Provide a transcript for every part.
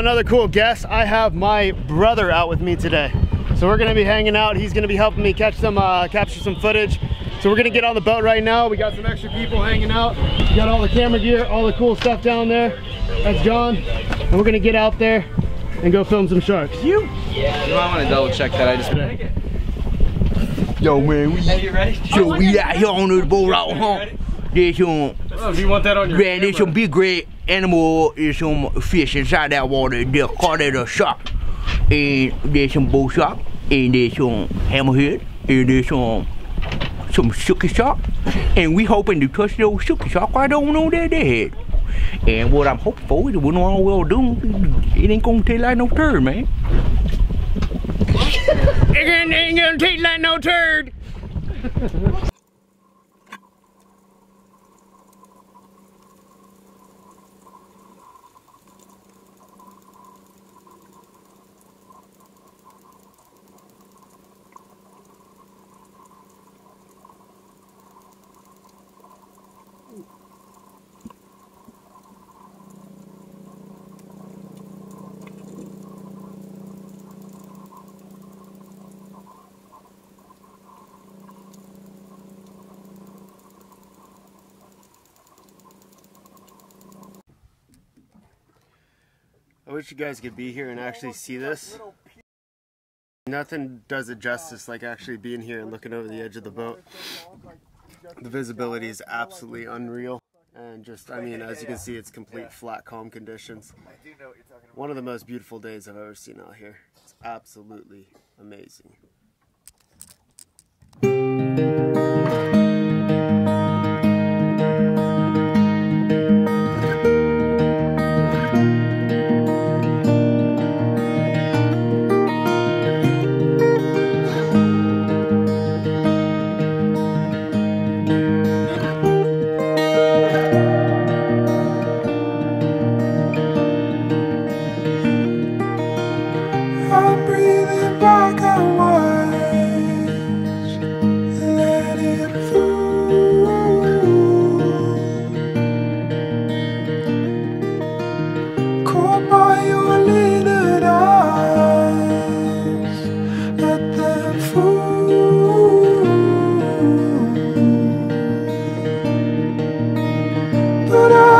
So another cool guest, I have my brother out with me today. So we're gonna be hanging out. He's gonna be helping me catch some, uh, capture some footage. So we're gonna get on the boat right now. We got some extra people hanging out. We got all the camera gear, all the cool stuff down there. That's John. And we're gonna get out there and go film some sharks. You? Yeah. You might want to double check that. I just. Yo, man, we, Hey, you ready? so we out here on this boat right huh? There's some, Oh, do you want that on your man, there's some big red animal, is some fish inside that water. They're called it a shark. And there's some bull shark, and there's some hammerhead, and there's some some silky shark. And we hoping to touch those silky shark right on on their head. And what I'm hoping for is when all we'll do, it ain't gonna taste like no turd, man. it ain't- ain't gonna taste like no turd. I wish you guys could be here and actually see this. Nothing does it justice like actually being here and looking over the edge of the boat. The visibility is absolutely unreal. And just, I mean, as you can see, it's complete flat, calm conditions. One of the most beautiful days I've ever seen out here. It's absolutely amazing. But I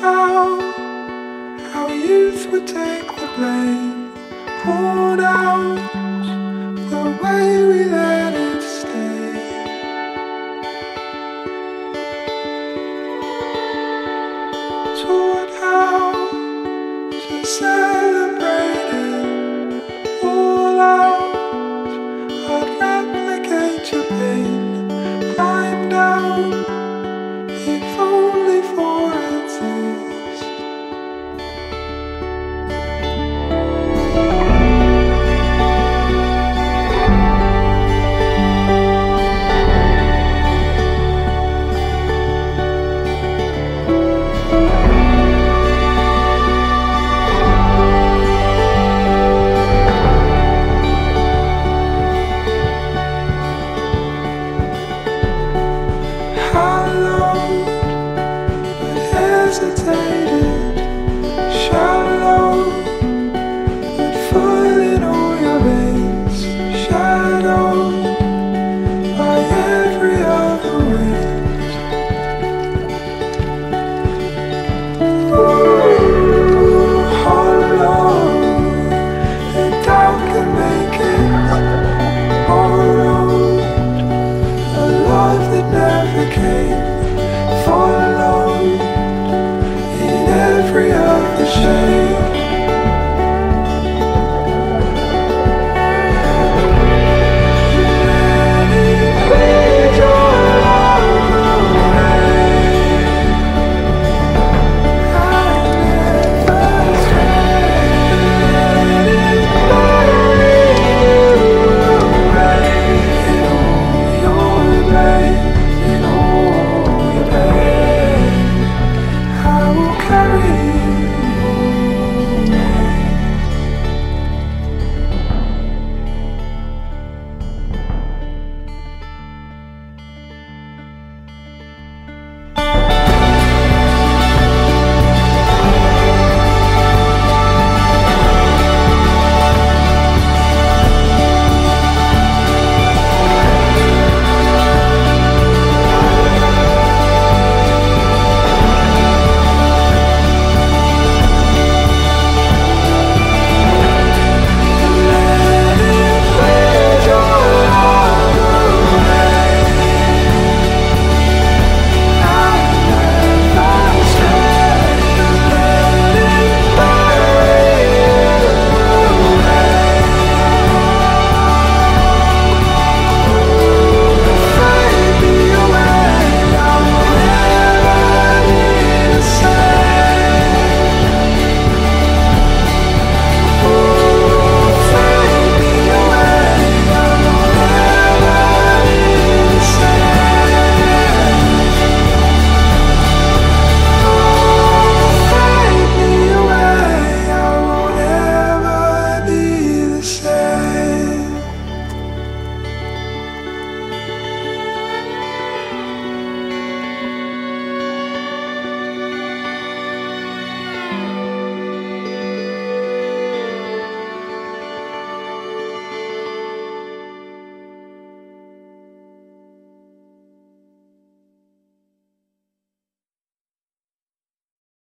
how our youth would take the blame, poured out the way we let it.